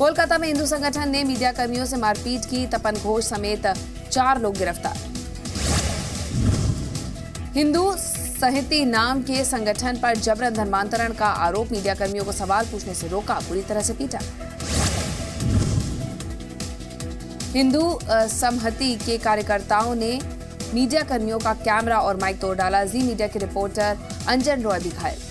कोलकाता में हिंदू संगठन ने मीडिया कर्मियों से मारपीट की, तपन घोष समेत चार लोग गिरफ़्तार। हिंदू सहिति नाम के संगठन पर जबरन धर्मांतरण का आरोप, मीडिया कर्मियों को सवाल पूछने से रोका, पूरी तरह से पीटा। हिंदू संहति समहति के कार्यकर्ताओं ने मीडिया कर्मियों का कैमरा और माइक तोड़ डाला। जी मीडिया के रिपोर्टर अंजन रॉय भी घायल